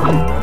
Wow!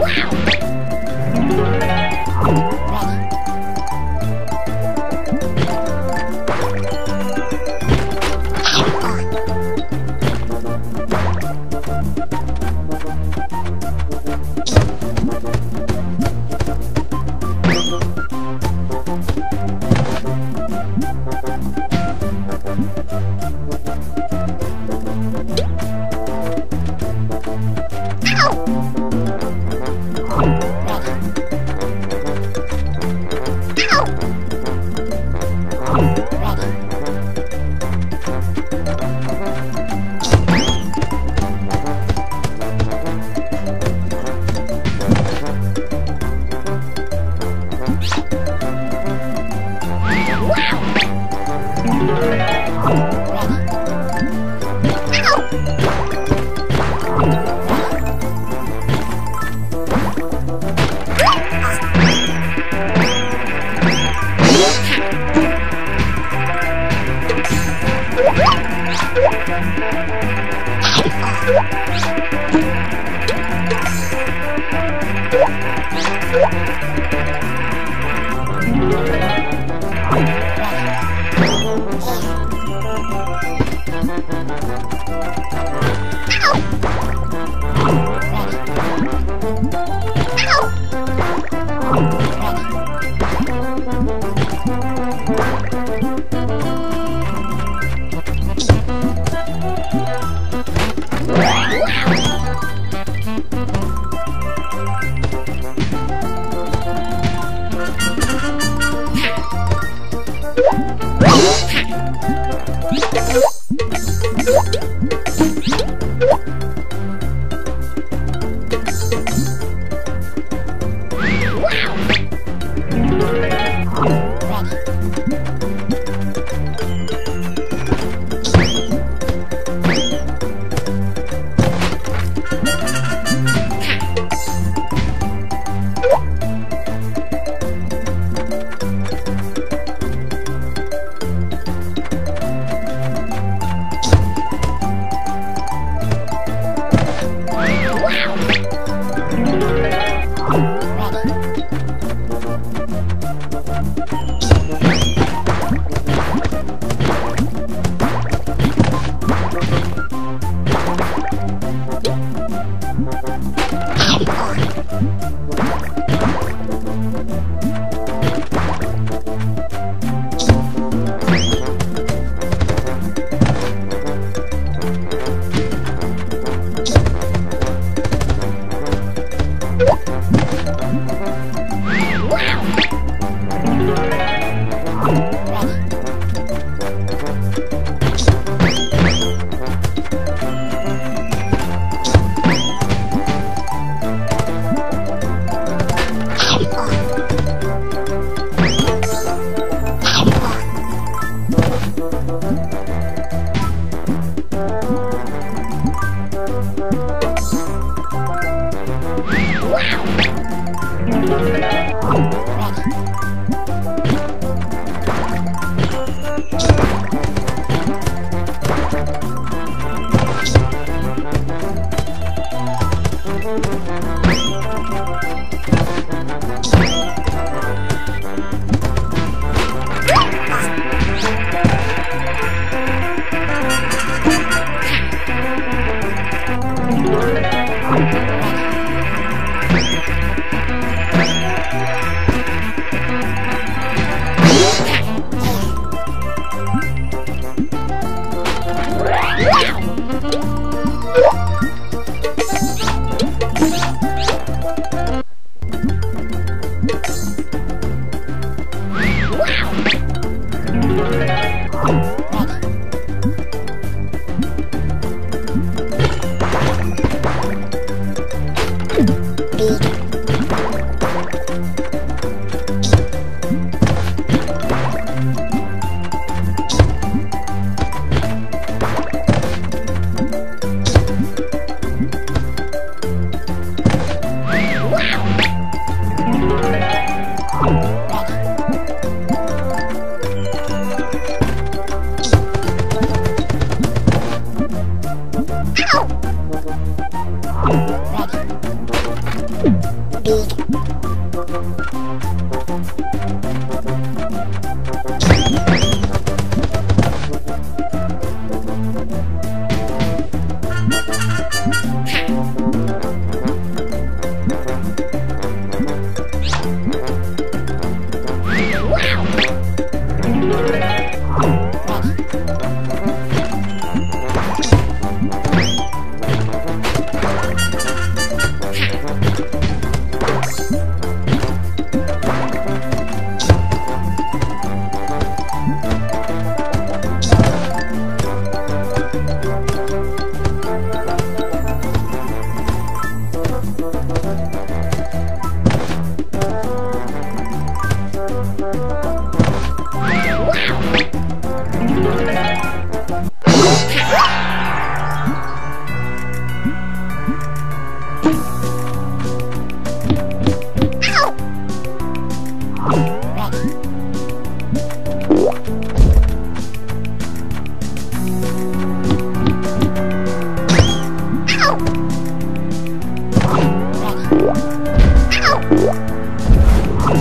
Wow!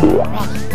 Ready.